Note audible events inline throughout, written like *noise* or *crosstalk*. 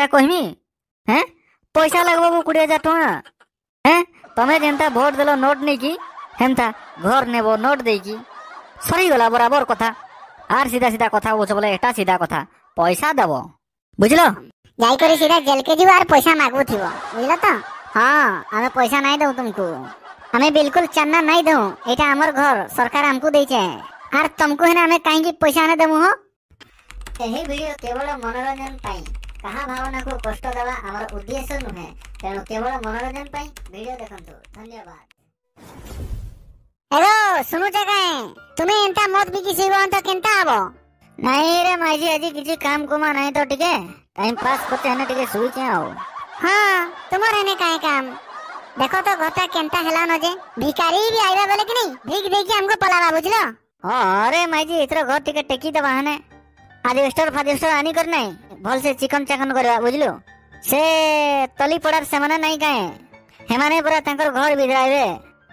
তা কহিমি হ্যাঁ পয়সা লাগবো মু কোড়ি হাজার টঙ্কা হ্যাঁ তুমি যেটা ভোট দেল নোট নেইকি হেমতা ঘর নেব নোট দেইকি সরিগলা বরাবর কথা আর সিধা সিধা কথা বলছো বলে এটা সিধা কথা পয়সা দেব বুঝলো যাই করে সিধা জেলকে যাব আর পয়সা মাগুথিব বুঝলো তো হ্যাঁ আমি পয়সা নাই দেব তুমকু আমি বিলকুল চান্না নাই দেব এটা আমার ঘর সরকার আমকু দেইছে আর তুমকু হেনা আমি কাহিকি পয়সা না দেবু হ এই ভিডিও কেবল মনোরঞ্জন পাই କାହା ଭାବନାକୁ କଷ୍ଟ ଦେବା ଆମର ଉଦ୍ଦେଶ୍ୟ ନୁହେଁ ତେଣୁ କେବଳ ମନୋରଞ୍ଜନ ପାଇଁ ଭିଡ଼ିଓ ଦେଖନ୍ତୁ ଧନ୍ୟବାଦ ହେଲୋ ଶୁଣୁଛ କାଇଁ ତୁମେ ଏନ୍ତା ମତ ବିକି ଶିବ ତ କେନ୍ତା ହବ ନାଇଁ ରେ ମାଇଜି ଆଜି କିଛି କାମ କୁମା ନାହିଁ ତ ଟିକେ ଟାଇମ ପାସ୍ କରୁଛେ ହେନେ ଟିକେ ଶୋଇଛେ ଆଉ ହଁ ତୁମର ହେନେ କାଇଁ କାମ ଦେଖ ତ ଘରଟା କେନ୍ତା ହେଲା ନ ଯେ ଭିକାରୀ ବି ଆଇବା ବୋଲେ କି ନାଇଁ ଭିକ ଦେଇକି ଆମକୁ ପଲାବା ବୁଝିଲ ହଁ ରେ ମାଇଜି ଏଥର ଘର ଟିକେ ଟେକି ଦେବା ହେନେ ଆଜବେଷ୍ଟର ଫାଜବେଷ୍ଟର ଆଣି କରି ନାହିଁ ଭଲସେ ଚିକନ ଚାକନ କରିବା ବୁଝିଲୁ ସେ ତଲିପଡ଼ାର ସେମାନେ ନାଇଁ କାଏଁ ହେମାନେ ପୁରା ତାଙ୍କର ଘର ବିଦଳାଇବେ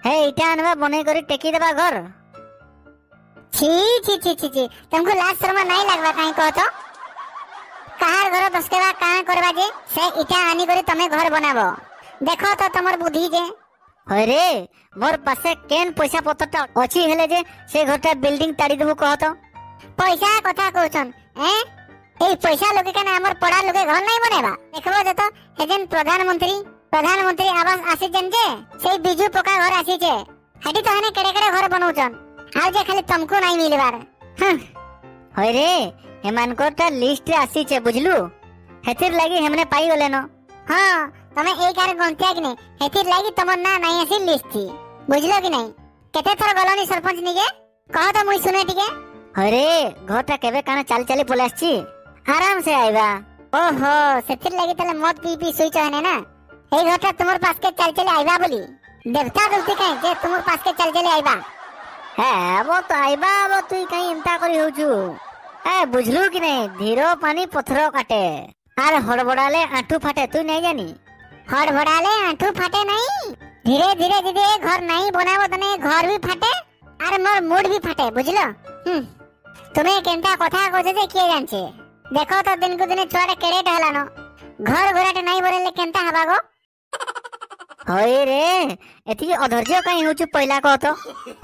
ହେ ଇଟା ଆନବା ବନେଇ କରି ଟେକି ଦେବା ଘର ଛି ଛି ଛି ଛି ଛି ତମକୁ ଲାଜ ଶର୍ମ ନାଇଁ ଲାଗବା କାଇଁ କହ ତ କାହାର ଘର ବସକେବା କାଁ କରବା ଯେ ସେ ଇଟା ଆନି କରି ତମେ ଘର ବନାବ ଦେଖ ତ ତମର ବୁଦ୍ଧି ଯେ ହରେ মোর পাশে কেন পয়সা পত্রটা অছি হেলে যে সে ঘরটা বিল্ডিং তাড়ি দেবু কহ তো পয়সা কথা কৌছন হ্যাঁ এই পয়সা লোকে কেন আমার পড়া লোকে ঘর নাই বনেবা দেখব তো হেজেন প্রধানমন্ত্রী প্রধানমন্ত্রী আবাস আসিছেন যে সেই বিজু পোকা ঘর আসিছে হেটি তো হানে কেড়ে কেড়ে ঘর বনাউছন আর যে খালি তমকু নাই মিলবার হয় রে এমানকরটা লিস্টে আসিছে বুঝলু হেতির লাগি হেমনে পাই গলেন হ্যাঁ তুমি এই কার গন্তিয়া কিনে হেতির লাগি তোমার না নাই আসি লিস্টি বুঝল কি নাই কেতে থর গলনি সরপঞ্চ নিগে কহ তো মুই শুনে টিকে হরে ঘরটা কেবে কানে চাল চালি পলে আসছি ଆରାମ ସେ ଆଇବା ଓହୋ ସେଥିର ଲାଗି ତାହେଲେ ମଦ ପିଇ ପିଇ ଶୋଇଛ ହେନେ ନା ଏଇ ଘରଟା ତୁମର ପାସକେ ଚାଲି ଚାଲି ଆଇବା ବୋଲି ଦେବତା ଗଲତି କାଇଁ ଯେ ତୁମର ପାସକେ ଚାଲି ଚାଲି ଆଇବା ହେ ଆବ ତ ଆଇବା ଆବ ତୁଇ କାଇଁ ଏନ୍ତା କରି ହଉଛୁ ଏ ବୁଝଲୁ କି ନାଇଁ ଧୀର ପାଣି ପଥର କାଟେ আর হড়বড়ালে আঁঠু ফাটে তুই নাই জানি হড়বড়ালে আঁঠু ফাটে নাই ধীরে ধীরে যদি ঘর নাই বনাবো তনে ঘর বি ফাটে আর মোর মুড বি ফাটে বুঝলো হুম তুমি কেনটা কথা কইছো যে কে জানছে ଦେଖ ତ ଦିନକୁ ଦିନ ଛୁଆଟା କେଡ଼େଟା ହେଲାନ ଘର ଘୋରାଟେ ନାଇଁ ବୋଲେଲେ କେନ୍ତା ହେବା ଗୋ ହଇ ରେ ଏତିକି ଅଧୈର୍ଯ୍ୟ କାଇଁ ହଉଛୁ ପହିଲା କହ ତ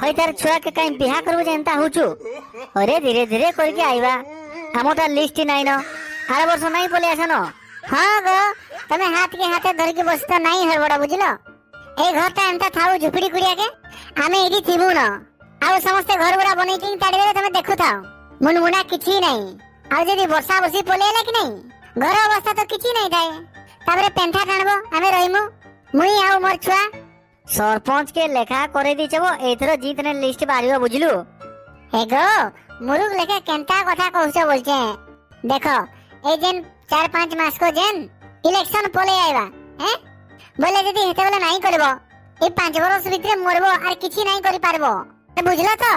ହଇ ତାର ଛୁଆକେ କାଇଁ ବିହା କରିବୁ ଯେ ଏନ୍ତା ହଉଛୁ ଅରେ ଧୀରେ ଧୀରେ କରିକି ଆଇବା ଆମଟା ଲିଷ୍ଟ ନାଇଁନ ଆର ବର୍ଷ ନାଇଁ ପଲେଇ ଆସନ ହଁ ଗୋ ତମେ ହାତକେ ହାତେ ଧରିକି ବସିତ ନାଇଁ ହରବଡ଼ା ବୁଝିଲ এই ঘরটা এমতা থাউ ঝুপড়ি কুড়িয়াকে আমি এটি থিবু ন ଆଉ ସମସ୍ତେ ଘର ଗୁରା ବନେଇକି ତାଡ଼ିବେ ତମେ ଦେଖୁଥାଅ ମୁନମୁନା କିଛି ନାହିଁ ଆଉ ଯଦି ବର୍ଷା ବର୍ଷି ପଲେଇଲା କି ନାଇଁ ଘର ଅବସ୍ଥା ତ କିଛି ନାଇଁ ଥାଏ ତାପରେ ପେନ୍ଥା ଟାଣିବ ଆମେ ରହିମୁ ମୁଇଁ ଆଉ ମୋର ଛୁଆ ସରପଞ୍ଚ କେ ଲେଖା କରେଇ ଦେଇଛ ଏଇଥର ଜିତନେ ଲିଷ୍ଟ ବାହାରିବ ବୁଝିଲୁ ହେ ଗୋ ମୁରୁଗ ଲେଖେ କେନ୍ତା କଥା କହୁଛ ବୋଲଛେ ଦେଖ ଏଇ ଯେନ୍ ଚାର ପାଞ୍ଚ ମାସ କ ଯେନ୍ ଇଲେକ୍ସନ ପଲେଇ ଆଇବା ହେଁ ବୋଲେ ଯଦି ହେତେବେଳେ ନାଇଁ କରିବ ଏଇ ପାଞ୍ଚ ବର୍ଷ ଭିତରେ ମରବ ଆର କିଛି ନାଇଁ କରିପାରିବ ବୁଝିଲ ତ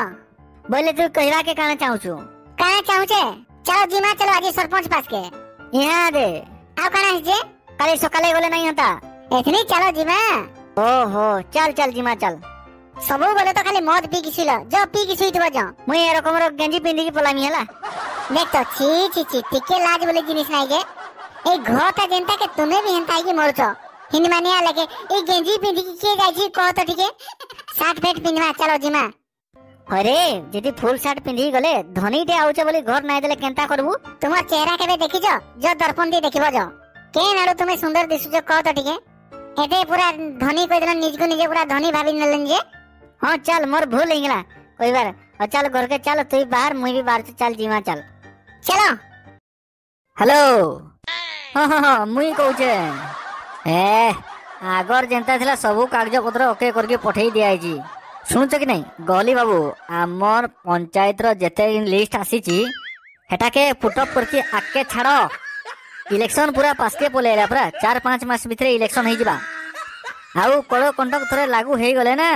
ବୋଲେ ତୁ କହିବା କେ କାଣା ଚାହୁଁଛୁ କାଣା ଚାହୁଁଛେ चलो जी माँ चलो आज सरपंच पास के यहाँ दे आओ कहाँ है जी कल सकाले बोले नहीं होता এখানে চলো জিমা ও হো চল চল জিমা চল সবু বলে তো খালি মদ পি গিছিল জ পি গিছিল তো জ মুই এরকম গেঞ্জি পিন্ধিকি পলামি হেলা দেখ তো ছি ছি ছি টিকে লাজ বলে জিনিস নাই গে এই ঘরটা যেনতা কে তুমি বি হেনতা কি মরছ হিন্দি মানিয়া লাগে এই গেঞ্জি পিন্ধিকি কে যাইছি কহ তো টিকে শার্ট প্যান্ট পিন্ধবা চলো জিমা হরে যদি ফুল শার্ট পিঁধি গলে ধনীটে আউছে বলি ঘর নাই দেলে কেন্তা করবু তোমার চেহারা কেবে দেখিছ য দর্পণ দিয়ে দেখিব য কেন আলু তুমি সুন্দর দিশুছ কহ তো টিকে এতে পুরা ধনী কইদিন নিজকু নিজে পুরা ধনী ভাবি নেলেন যে হ্যাঁ চল মোর ভুল হইগলা কইবার ও চল ঘরকে চল তুই বাহার মুই বি বাহার চল জিমা চল চলো হ্যালো হ্যাঁ হ্যাঁ মুই কৌছে এ আগর যেনতা থিলা সবু কাগজ পত্র ওকে করিকি পঠাই দিয়াইছি শুণুଛ କି ନାଇଁ ଗଲି ବାବୁ ଆମର ପଞ୍ଚାୟତର ଯେତେ ଲିଷ୍ଟ ଆସିଛି ହେଟାକେ ଫୁଟଅପ୍ କରିକି ଆଗକେ ଛାଡ଼ ଇଲେକ୍ସନ ପୁରା ପାସ୍କେ ପଳେଇଲା ପୁରା ଚାରି ପାଞ୍ଚ ମାସ ଭିତରେ ଇଲେକ୍ସନ ହେଇଯିବା ଆଉ କଳ କଣ୍ଟକ ଥରେ ଲାଗୁ ହେଇଗଲେ ନା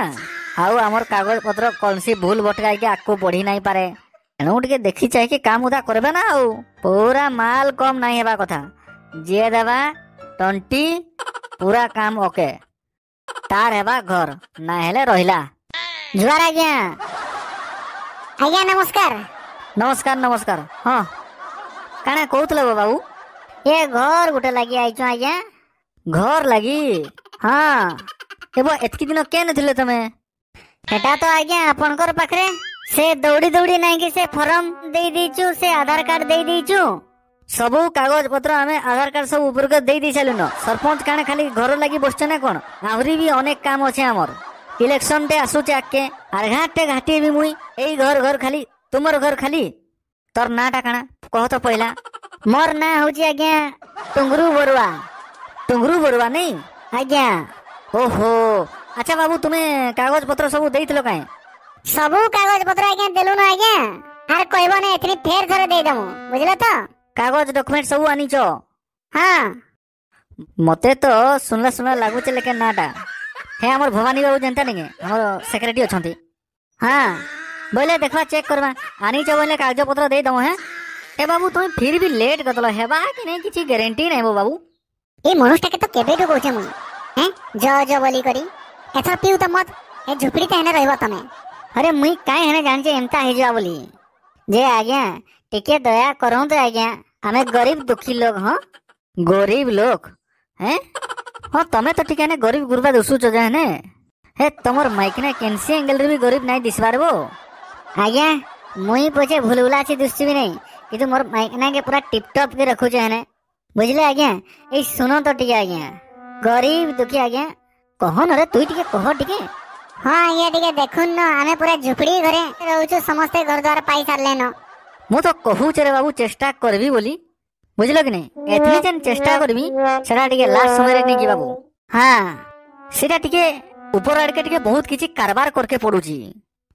ଆଉ ଆମର କାଗଜପତ୍ର କୌଣସି ଭୁଲ ଭଟକାଇକି ଆଗକୁ ବଢ଼ି ନାହିଁ ପାରେ ଏଣୁ ଟିକେ ଦେଖି ଚାହିଁକି କାମ ଉଦା କରିବେ ନା ଆଉ ପୁରା ମାଲ କମ୍ ନାହିଁ ହେବା କଥା ଯିଏ ଦେବା ଟଣ୍ଟି ପୁରା କାମ ଓକେ ତାର ହେବା ଘର ନା ହେଲେ ରହିଲା ଜୁହାର ଆଜ୍ଞା ଆଜ୍ଞା ନମସ୍କାର ନମସ୍କାର ନମସ୍କାର ହଁ କାଣା କହୁଥିଲେ ଗୋ ବାବୁ ଏ ଘର ଗୋଟେ ଲାଗି ଆଇଛୁ ଆଜ୍ଞା ଘର ଲାଗି ହଁ ହେବ ଏତିକି ଦିନ କେନ ଥିଲେ ତମେ ସେଟା ତ ଆଜ୍ଞା ଆପଣଙ୍କର ପାଖରେ ସେ ଦୌଡ଼ି ଦୌଡ଼ି ନାଇଁକି ସେ ଫର୍ମ ଦେଇ ଦେଇଛୁ ସେ ଆଧାର କାର୍ଡ ଦେଇ ଦେଇଛୁ ସବୁ କାଗଜ ପତ୍ର ଆମେ ଆଧାର କାର୍ଡ ସବୁ ଉପରକୁ ଦେଇ ଦେଇ ସାରିଲୁନ ସରପଞ୍ଚ କାଣା ଖାଲି ଘର ଲାଗି ବସୁଛ ନା କ'ଣ ଆହୁରି ବି ଅନେକ କାମ ଅଛି ଆମର ଇଲେକ୍ସନଟେ ଆସୁଛେ ଆଗ୍କେ ଆର୍ ଘାଟ୍ଟେ ଘାଟି ବି ମୁଇଁ ଏଇ ଘର ଘର ଖାଲି ତୁମର ଘର ଖାଲି ତୋର ନାଁଟା କାଣା କହ ତ ପହିଲା ମୋର ନାଁ ହଉଛି ଆଜ୍ଞା ଟୁଙ୍ଗରୁ ବରୁଆ ଟୁଙ୍ଗରୁ ବରୁଆ ନାଇଁ ଆଜ୍ଞା ଓହୋ ଆଚ୍ଛା ବାବୁ ତୁମେ କାଗଜ ପତ୍ର ସବୁ ଦେଇଥିଲ କାଏଁ ସବୁ କାଗଜ ପତ୍ର ଆଜ୍ଞା ଦେଲୁନ ଆଜ୍ଞା ଆରେ କହିବ ନା ଏଥିରେ ଫେର ଥରେ ଦେଇଦମୁ ବୁଝିଲ ତ କାଗଜ ଡକୁମେଣ୍ଟ ସବୁ ଆଣିଛ ହଁ ମତେ ତ ଶୁଣିଲା ଶୁଣିଲା ଲାଗୁଛି ଲେକେ ନାଁଟା है हमर भवानी बाबू जनता नहीं हमर सेक्रेटरी अछंती हां बोले देखवा चेक करवा आनी जे बोले कागज पत्र दे दऊ है ए बाबू तुम फिर भी लेट गतलो हेबा कि नहीं किसी गारंटी नहीं बो बाबू ए मनुष्य के तो केबे के कोचे मु हैं जो जो बोली करी एथा पीउ त मत ए झुपड़ी कहने रहबा तमे अरे मुई काहे हने जान जे एंता हे जा बोली जे आ गया टिके दया करू तो आ गया हमें गरीब दुखी लोग हो गरीब लोग हैं हाँ तमें तो ठीक है गरीब गुरुबा दिशुच जाने हे तुम माइकना के एंगेल रे भी गरीब नहीं दिशवार वो आज्ञा मुई पचे भूल भूला अच्छे भी नहीं कितु मोर माइकना के पूरा टिपटप के रखुचे हैं बुझले आज्ञा ये सुन तो टी आज्ञा गरीब दुखी आज्ञा कह न रे तु टे कह टे हाँ आज्ञा टे देख न आम पूरा झुपड़ी घरे रोच समस्ते घर द्वार पाई सारे न मु तो कहू चे बाबू चेष्टा करी बोली ବୁଝିଲ କି ନାଇଁ ଏଥିରେ ଯେନ୍ ଚେଷ୍ଟା କରିବି ସେଟା ଟିକେ ଲାଷ୍ଟ ସମୟରେ ନେଇକି ବାବୁ ହଁ ସେଟା ଟିକେ ଉପର ଆଡ଼କେ ଟିକେ ବହୁତ କିଛି କାରବାର କରକେ ପଡ଼ୁଛି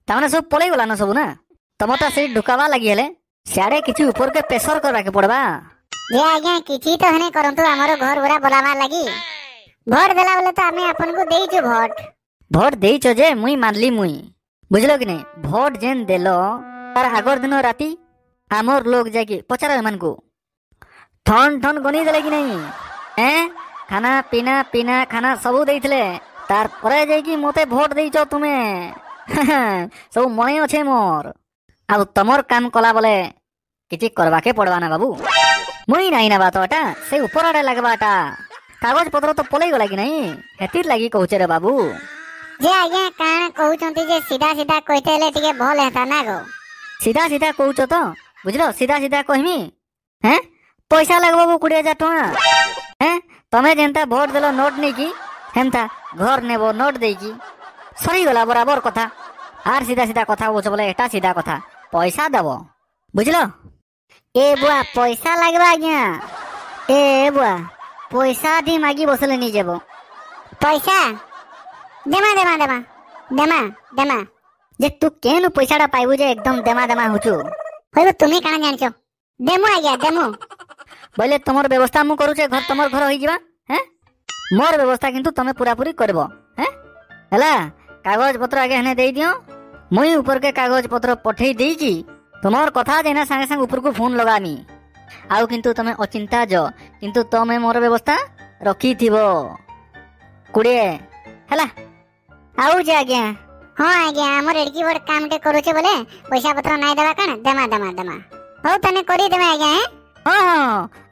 ତାମାନେ ସବୁ ପଳେଇ ଗଲାନ ସବୁ ନା ତମଟା ସେଠି ଢୁକାବା ଲାଗି ହେଲେ ସିଆଡ଼େ କିଛି ଉପରକେ ପ୍ରେସର କରବାକେ ପଡ଼ବା ଯେ ଆଜ୍ଞା କିଛି ତ ହେନେ କରନ୍ତୁ ଆମର ଘର ଗୁରା ବୋଲାବାର ଲାଗି ଭୋଟ ଦେଲା ବେଲେ ତ ଆମେ ଆପଣଙ୍କୁ ଦେଇଛୁ ଭୋଟ ଭୋଟ ଦେଇଛ ଯେ ମୁଇଁ ମାନିଲି ମୁଇଁ ବୁଝିଲ କି ନାଇଁ ଭୋଟ ଯେନ୍ ଦେଲ ତାର ଆଗର ଦିନ ରାତି ଆମର ଲୋକ ଯାଇକି ପଚାର ଏମାନଙ୍କୁ ঠন ଠନ୍ ଗନେଇ ଦେଲେ କି ନାହିଁ ଏଁ ଖାନା ପିନା ପିନା ଖାନା ସବୁ ଦେଇଥିଲେ ପରେ ଯାଇକି ମୋତେ ଭୋଟ ଦେଇଛ ତୁମେ ସବୁ ମନେ ଅଛେ ମୋର ଆଉ ତମର କାମ କଲା ବୋଲେ କିଛି କରବାକେ ପଡ଼ବା ନା ବାବୁ ମୁଇଁ ନାଇଁ ନେବା ତ ଏଟା ସେ ଉପର ଆଡ଼େ ଲାଗ୍ବାଟା କାଗଜ ପତ୍ର ତ ପଲେଇ ଗଲା କି ନାହିଁ ହେଥିର୍ ଲାଗି କହୁଛେ ରେ ବାବୁ ଯେ ଆଜ୍ଞା କାଣ କହୁଛନ୍ତି ଯେ ସିଧା ସିଧା କହିତେ ହେଲେ ଟିକେ ଭଲ ହେତା ନା ଗୋ ସିଧା ସିଧା କହୁଛ ତ ବୁଝିଲ ସିଧା ସିଧା କହିମି ହେଁ ପଇସା ଲାଗବ ବୋ କୋଡ଼ିଏ ହଜାର ଟଙ୍କା ହେଁ ତମେ ଯେନ୍ତା ଭୋଟ ଦେଲ ନୋଟ ନେଇକି ହେନ୍ତା ଘର ନେବ ନୋଟ ଦେଇକି ସରିଗଲା ବରାବର କଥା ଆର୍ ସିଧା ସିଧା କଥା କହୁଛ ବୋଲେ ଏଟା ସିଧା କଥା ପଇସା ଦେବ ବୁଝିଲ ଏ ବୁଆ ପଇସା ଲାଗବା ଆଜ୍ଞା ଏ ବୁଆ ପଇସା ଦି ମାଗି ବସିଲେ ନେଇଯିବ ପଇସା ଦେମା ଦେମା ଦେମା ଦେମା ଦେମା ଯେ ତୁ କେନୁ ପଇସାଟା ପାଇବୁ ଯେ ଏକଦମ ଦେମା ଦେମା ହଉଛୁ ହଇବ ତୁମେ କାଣା ଜାଣିଛ ଦେମୁ ଆଜ୍ଞା ଦେମୁ ବୋଇଲେ ତୁମର ବ୍ୟବସ୍ଥା ମୁଁ କରୁଛେ ଘର ତୁମର ଘର ହେଇଯିବା ହେଁ ମୋର ବ୍ୟବସ୍ଥା କିନ୍ତୁ ତୁମେ ପୁରାପୁରି କରିବ ହେଁ ହେଲା କାଗଜପତ୍ର ଆଜ୍ଞା ହେନେ ଦେଇଦିଅ ମୁଇଁ ଉପରକେ କାଗଜପତ୍ର ପଠେଇ ଦେଇକି ତୁମର କଥା ଯେନା ସାଙ୍ଗେ ସାଙ୍ଗେ ଉପରକୁ ଫୋନ୍ ଲଗାମି ଆଉ କିନ୍ତୁ ତୁମେ ଅଚିନ୍ତା ଯ କିନ୍ତୁ ତୁମେ ମୋର ବ୍ୟବସ୍ଥା ରଖିଥିବ କୋଡ଼ିଏ ହେଲା ଆଉ ଯେ ଆଜ୍ଞା ହଁ ଆଜ୍ଞା ଆମର ଏଡ଼କି ବଡ଼ କାମଟେ କରୁଛେ ବୋଲେ ପଇସା ପତ୍ର ନାଇଁ ଦେବା କାଣା ଦେମା ଦେମା ଦେମା ହଉ ତମେ କରିଦେମା ଆଜ୍ଞା ହେଁ ହଁ ହଁ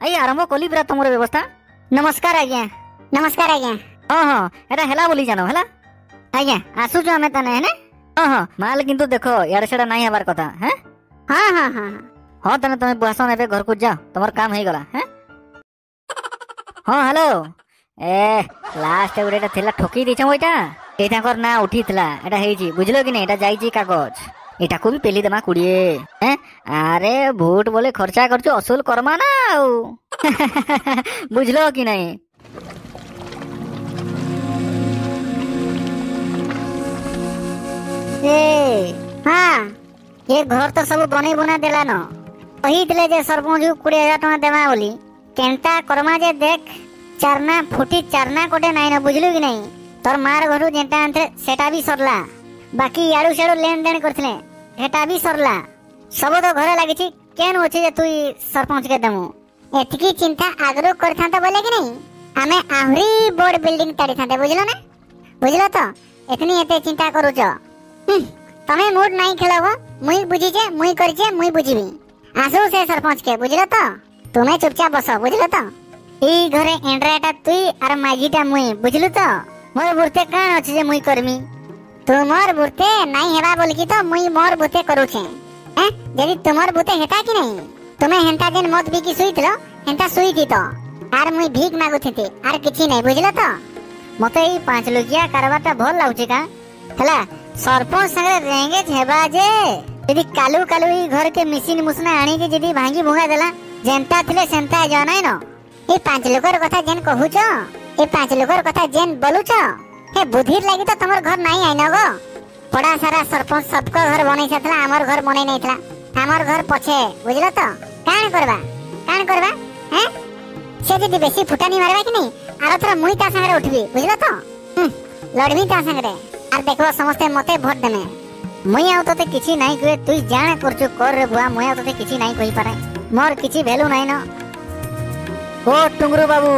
ଆଜ୍ଞା ଆରମ୍ଭ କଲି ପରା ତୁମର ବ୍ୟବସ୍ଥା ନମସ୍କାର ଆଜ୍ଞା ନମସ୍କାର ଆଜ୍ଞା ହଁ ହଁ ଏଇଟା ହେଲା ବୋଲି ଜାଣ ହେଲା ଆଜ୍ଞା ଆସୁଛୁ ଆମେ ତାନେ ହେନେ ହଁ ହଁ ମାଲ କିନ୍ତୁ ଦେଖ ଇଆଡ଼େ ସେଟା ନାଇଁ ହେବାର କଥା ହେଁ ହଁ ହଁ ହଁ ହଁ ତାନେ ତମେ ବସନ ଏବେ ଘରକୁ ଯାଅ ତମର କାମ ହେଇଗଲା ହେଁ ହଁ ହ୍ୟାଲୋ ଏ ଲାଷ୍ଟ ଗୋଟେ ଏଇଟା ଥିଲା ଠକି ଦେଇଛ ମୁଁ ଏଇଟା ତାଙ୍କର ନାଁ ଉଠିଥିଲା ଏଇଟା ହେଇଛି ବୁଝିଲ କି ନାଇଁ ଏଇଟା ଯାଇଛି କାଗଜ ଏଟାକୁ ବି ପେଲି ଦେମା କୋଡ଼ିଏ ଏଁ ଆରେ ଭୋଟ ବୋଲେ ଖର୍ଚ୍ଚା କରୁଛୁ ଅସୁଲ କର୍ମା ନା ଆଉ ବୁଝିଲ କି ନାହିଁ ହଁ ଏ ଘର ତ ସବୁ ବନେଇ ବୁନା ଦେଲାନ କହିଥିଲେ ଯେ ସରପଞ୍ଚକୁ କୋଡ଼ିଏ ହଜାର ଟଙ୍କା ଦେମା ବୋଲି କେନ୍ତା କର୍ମା ଯେ ଦେଖ ଚାରନା ଫୁଟି ଚାରନା ଗୋଟେ ନାଇଁନ ବୁଝିଲୁ କି ନାହିଁ ତୋର ମାର ଘରୁ ଯେନ୍ଟା ଆଣିଥିଲେ ସେଟା ବି ସରିଲା ବାକି ଇଆଡ଼ୁ ସିଆଡ଼ୁ ଲେନଦେନ କରିଥିଲେ ହେଟା ବି ସରିଲା ସବୁ ତ ଘରେ ଲାଗିଛି କେନ୍ ଅଛି ଯେ ତୁଇ ସରପଞ୍ଚ କେ ଦେମୁ ଏତିକି ଚିନ୍ତା ଆଗରୁ କରିଥାନ୍ତା ବୋଲେ କି ନାଇଁ ଆମେ ଆହୁରି ବଡ଼ ବିଲ୍ଡିଂ ତାଡ଼ିଥାନ୍ତେ ବୁଝିଲ ନା ବୁଝିଲ ତ ଏଥିନି ଏତେ ଚିନ୍ତା କରୁଛ ତମେ ମୁଡ୍ ନାଇଁ ଖେଳବ ମୁଇଁ ବୁଝିଛେ ମୁଇଁ କରିଛେ ମୁଇଁ ବୁଝିବି ଆସୁ ସେ ସରପଞ୍ଚ କେ ବୁଝିଲ ତ ତୁମେ ଚୁପଚାପ ବସ ବୁଝିଲ ତ ଏଇ ଘରେ ଏଣ୍ଡ୍ରାଟା ତୁଇ ଆର ମାଗିଟା ମୁଇଁ ବୁଝିଲୁ ତ ମୋର ବୃତ୍ତି କାଣ ଅଛି ଯେ ମୁଇଁ କରମି ତୁମର ବୁତେ ନାଇଁ ହେବା ବୋଲିକି ତ ମୁଇଁ ମୋର ବୁତେ କରୁଛେ ହେଁ ଯଦି ତୁମର ବୁତେ ହେଟା କି ନାଇଁ ତୁମେ ହେନ୍ତା ଯେନ୍ ମଦ ବିକି ଶୁଇଥିଲ ହେନ୍ତା ଶୁଇଥି ତ ଆର ମୁଇଁ ଭିକ ମାଗୁଥିତି ଆର କିଛି ନାଇଁ ବୁଝିଲ ତ ମତେ ଏଇ ପାଞ୍ଚ ଲୁକିଆ କାରବାରଟା ଭଲ ଲାଗୁଛି କା ହେଲା ସରପଞ୍ଚ ସାଙ୍ଗରେ ରେଙ୍ଗେଜ ହେବା ଯେ ଯଦି କାଲୁ କାଲୁ ଏଇ ଘରକେ ମିସିନ ମୁସିନା ଆଣିକି ଯଦି ଭାଙ୍ଗି ଭୁଙ୍ଗା ଦେଲା ଯେନ୍ତା ଥିଲେ ସେନ୍ତା ଯାଅ ନାଇଁ ନ ଏଇ ପାଞ୍ଚ ଲୋକର କଥା ଯେନ୍ କହୁଛ ଏଇ ପାଞ୍ଚ ଲୋକର କଥା ଯେନ୍ ବୋଲୁଛ ହେ ବୁଦ୍ଧିର୍ ଲାଗି ତ ତମର ଘର ନାଇଁ ଆଇନ ଗୋ ପଡ଼ା ସାରା ସରପଞ୍ଚ ସବକ ଘର ବନେଇ ସାରିଥିଲା ଆମର ଘର ବନେଇ ନେଇଥିଲା ଆମର ଘର ପଛେ ବୁଝିଲ ତ କାଣ କରବା କାଣ କରବା ହେଁ ସେ ଯଦି ବେଶୀ ଫୁଟାନି ମାରବା କି ନାଇଁ ଆରଥର ମୁଇଁ ତା ସାଙ୍ଗରେ ଉଠିବି ବୁଝିଲ ତ ଲଢ଼ିବି ତା ସାଙ୍ଗରେ আর দেখব সমস্তে মতে ভোট দেবে মুই আও তোতে কিছু নাই কয়ে তুই জানা করছু কর রে বুয়া মুই আও তোতে কিছু নাই কই পারে মোর কিছু ভ্যালু নাই ন ও টুঙ্গুরু বাবু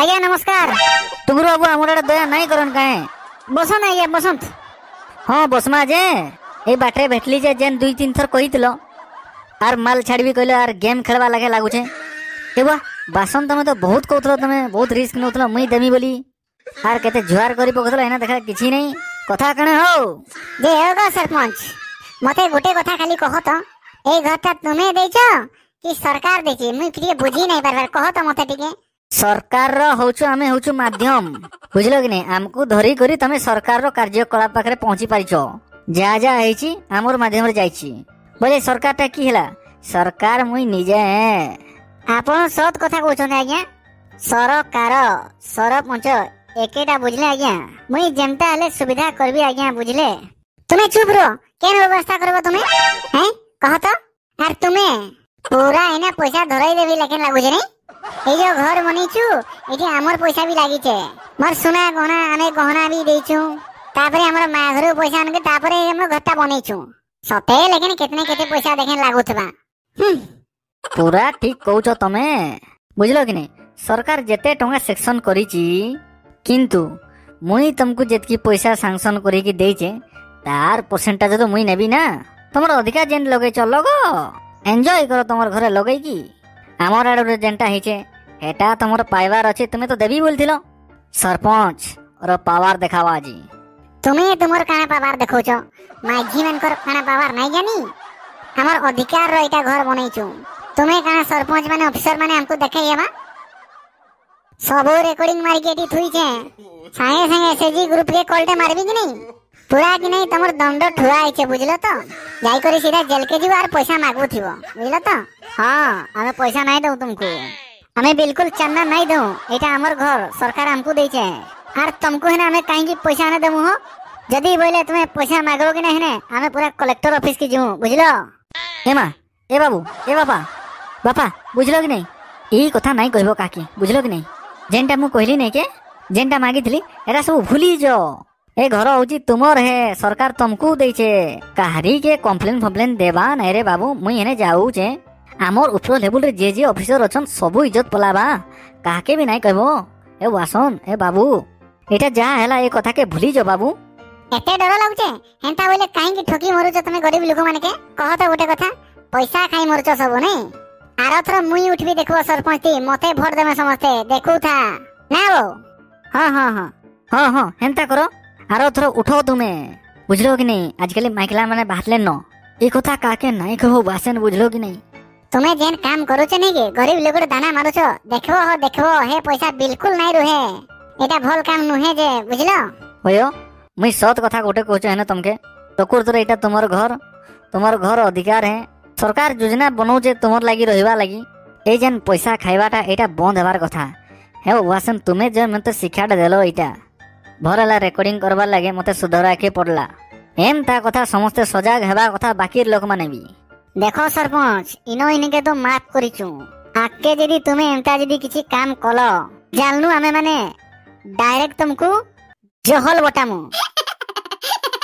ଆଜ୍ଞା ନମସ୍କାର ଟୁଙ୍ଗୁରୁ ବାବୁ ଆମର ଆଡ଼େ ଦୟା ନାଇଁ କରନ୍ କାଏଁ ବସନ୍ ଆଜ୍ଞା ବସନ୍ତ ହଁ ବସ୍ମା ଯେ ଏଇ ବାଟରେ ଭେଟିଲି ଯେ ଯେନ୍ ଦୁଇ ତିନି ଥର କହିଥିଲ ଆର୍ ମାଲ ଛାଡ଼ିବି କହିଲ ଆର୍ ଗେମ୍ ଖେଳିବା ଲାଗେ ଲାଗୁଛେ ଏ ବା ବାସନ୍ ତମେ ତ ବହୁତ କହୁଥିଲ ତମେ ବହୁତ ରିସ୍କ ନଉଥିଲ ମୁଇଁ ଦେମି ବୋଲି ଆର୍ କେତେ ଜୁହାର କରି ପକଉଥିଲ ଏଇନା ଦେଖା କିଛି ନାଇଁ କଥା କାଣା ହଉ ଯେ ସରପଞ୍ଚ ମତେ ଗୋଟେ କଥା ଖାଲି କହ ତ ଏଇ ଘରଟା ତୁମେ ଦେଇଛ କି ସରକାର ଦେଇଛି ମୁଇଁ ଟିକେ ବୁଝି ନାଇଁ ପାରବାର କହ ତ ମତେ ଟିକେ ସରକାରର ହଉଛୁ ଆମେ ହଉଛୁ ମାଧ୍ୟମ ବୁଝିଲ କି ନାଇଁ ଆମକୁ ଧରିକରି ତମେ ସରକାରର କାର୍ଯ୍ୟକଳାପ ପାଖରେ ପହଞ୍ଚି ପାରିଛ ଯାହା ଯାହା ହେଇଛି ଆମର ମାଧ୍ୟମରେ ଯାଇଛି ବୋଇଲେ ସରକାରଟା କି ହେଲା ସରକାର ମୁଇଁ ନିଜେ ଆପଣ ସତ କଥା କହୁଛନ୍ତି ଆଜ୍ଞା ସରକାର ସରପଞ୍ଚ ଏକେଟା ବୁଝିଲେ ଆଜ୍ଞା ମୁଇଁ ଯେନ୍ତା ହେଲେ ସୁବିଧା କରିବି ଆଜ୍ଞା ବୁଝିଲେ ତୁମେ ଚୁପ୍ ରୁହ କେନ୍ ବ୍ୟବସ୍ଥା କରିବ ତୁମେ ହେଁ କହ ତ ଆର୍ ତୁମେ ପୁରା ଏଇନା ପଇସା ଧରାଇ ଦେବି ଲେଖେନ୍ ଲାଗୁଛି ନାଇଁ এই যে ঘর বনেইছু এটি আমার পয়সা বি লাগিছে মোর সোনা গহনা আনে গহনা বি দেইছু তারপরে আমার মা ঘর পয়সা আনকে তারপরে আমার ঘরটা বনেইছু সতে লেকিন কেতনে কেতে পয়সা দেখেন লাগুথবা হুম পুরা ঠিক কৌছ তুমি বুঝল কি সরকার যেতে টঙ্কা সেকশন করিছি কিন্তু মুই তোমাকে যেতকি পয়সা সাংশন করিকি দেইছে তার পরসেন্টটা যদি মুই নেবি না তোমার অধিকা যেন লগাইছ লগ এনজয় কর তোমার ঘরে লগাইকি আমার আড়ে যেনটা হয়েছে ଏଟା ତମର ପାଇବାର ଅଛି ତୁମେ ତ ଦେବି ବୋଲିଥିଲ ସରପଞ୍ଚର ପାୱାର ଦେଖାବା ଆଜି তুমি তোমার কানা পাবার দেখছ মাইঝি মানকর কানা পাবার নাই জানি আমার অধিকার র এটা ঘর বনাইছু তুমি কানা সরপঞ্চ মানে অফিসার মানে আমকু দেখাই আমা সব রেকর্ডিং মারিকে এটি থুইছে সাঙ্গে সাঙ্গে এসএজি গ্রুপ রে কলটে মারবি কি নাই পুরা কি নাই তোমার দণ্ড ঠুয়া আইছে বুঝল তো যাই করে সিধা জেল কে যিব আর পয়সা মাগবু থিব বুঝল তো হ্যাঁ আমি পয়সা নাই দেউ তুমকু আমি বিলকুল चन्ना নাই दू এটা আমার ঘর সরকার আমকু দেইছে আর তুমকু হেনে আমি কাইকি পয়সা এনে দেমু হো যদি বলে তুমি পয়সা মাগবো কি না হেনে আমি পুরা কলেক্টর অফিস কি বুঝল এ মা এ বাবু এ বাপা বাপা বুঝল কি নাই এই কথা নাই কইব কাকি বুঝল কি নাই যেনটা মু কইলি নাই কে যেনটা মাগিছিলি এটা সব ভুলি যাও এ ঘর হচ্ছে তোমার হে সরকার তুমকু দেইছে কাহারি কে কমপ্লেন ফমপ্লেন দেবা নাই রে বাবু মুই এনে যাউছে ଆମର ଉପର ଲେବୁଲରେ ଯିଏ ଯିଏ ଅଫିସର ଅଛନ୍ ସବୁ ଇଜ୍ଜତ ପଲାବା କାହାକେ ବି ନାଇଁ କହିବ ଏ ୱାସନ୍ ଏ ବାବୁ ଏଇଟା ଯାହା ହେଲା ଏ କଥାକେ ଭୁଲି ଯ ବାବୁ ଏତେ ଡର ଲାଗୁଛେ ହେନ୍ତା ବୋଇଲେ କାହିଁକି ଠକି ମରୁଛ ତମେ ଗରିବ ଲୋକମାନେ କହ ତ ଗୋଟେ କଥା ପଇସା ଖାଇ ମରୁଛ ସବୁ ନାଇଁ ଆରଥର ମୁଇଁ ଉଠିବି ଦେଖିବ ସରପଞ୍ଚ ମତେ ଭୋଟ ଦେବେ ସମସ୍ତେ ଦେଖୁଥା ନା ବୋ ହଁ ହଁ ହଁ ହଁ ହଁ ହେନ୍ତା କର ଆରଥର ଉଠ ତୁମେ ବୁଝିଲ କି ନାଇଁ ଆଜିକାଲି ମାଇକିଲା ମାନେ ବାହାରିଲେ ନ ଏ କଥା କାହାକେ ନାଇଁ କହିବ ବାସେନ ବୁଝିଲ କି ନାଇଁ તમે જેન કામ કરો છો ને કે ગરીબ લોકોને દાના મારો છો દેખવો હો દેખવો હે પૈસા બિલકુલ નહીં રુહે এটা ভুল কাম নুহে যে বুঝলো ওয়ো মুই সৎ কথা গোটে কহুছ হেন তমকে তকুর তোর এটা তোমার ঘর তোমার ঘর অধিকার হে সরকার যোজনা বনাউছে তোমার লাগি রহিবা লাগি এই যেন পয়সা খাইবাটা এটা বন্ধ হবার কথা হে ওয়াসন তুমি যে মতে শিক্ষাটা দেল এইটা ভর হেলা রেকর্ডিং করবার লাগে মতে সুধরাকে পড়লা এম তা কথা সমস্তে সজাগ হেবা কথা বাকির লোকমানে বি দেখো সরপঞ্চ ইনো ইনকে তো মাফ করিছু আগে যদি তুমি এমতা যদি কিছু কাম কল জানলু আমি মানে ডাইরেক্ট তোমাকে জহল বটামু *laughs*